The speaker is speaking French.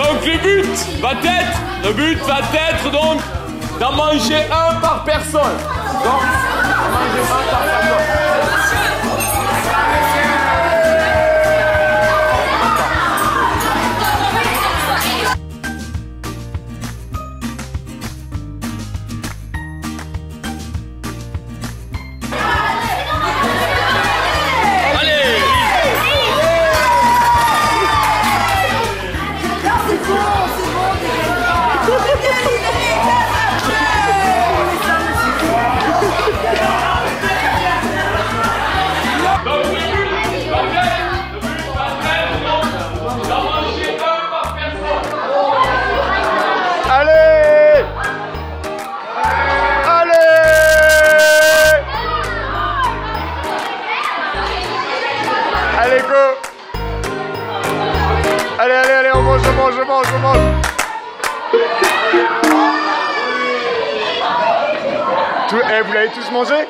Donc le but va être, le but va être donc d'en manger un par personne. Allez, allez, allez, on mange, on mange, on mange, on mange Tout, eh, vous l'avez tous mangé?